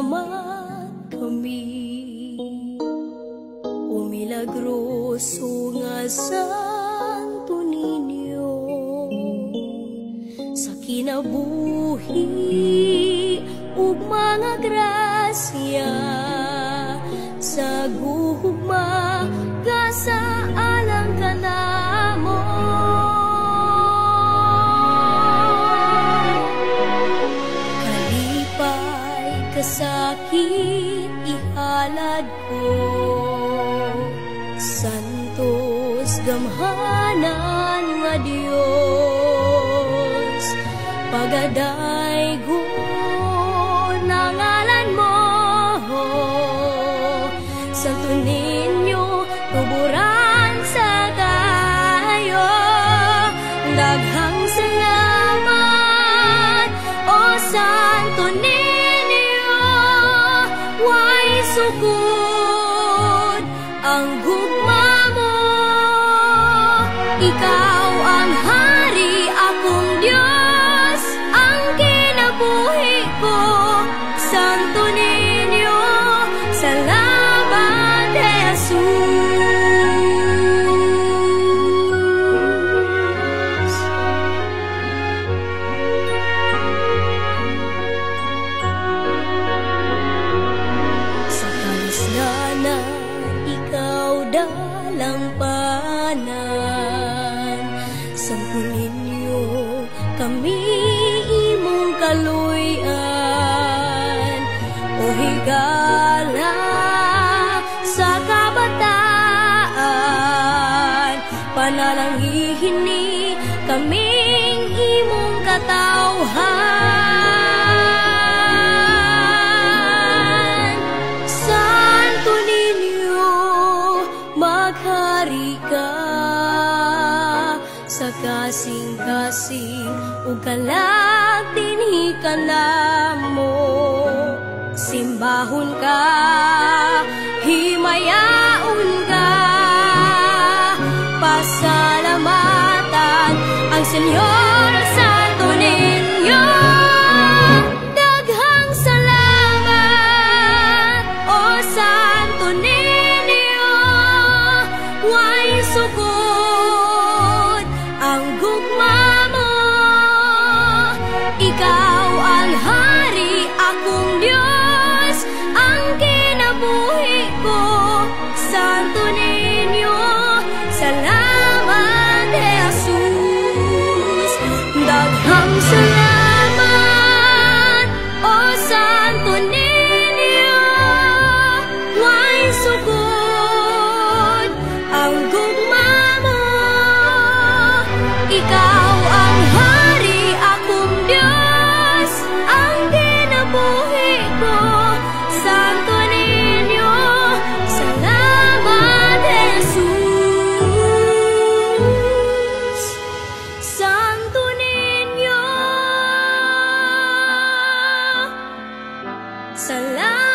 naman kami. O milagroso nga Santo Niño Sa kinabuhi ug mga grasya Sa guhugma kasama ihalad ko. Santos gamhanan nga Dios pagaday nangalan mo Santo Niño tuburan sa kayo. Daghang salamat o Santo way sukod ang gugma mo. Ikaw ang hari dalang panan Santo Niño, kami imong kaluyan. O higala sa kabataan Panalangin maghari ka sa kasing-kasing ug kalag dinhi ka namo simbahon ka himayaon ka. Pasalamatan ang Senyor isso. alive.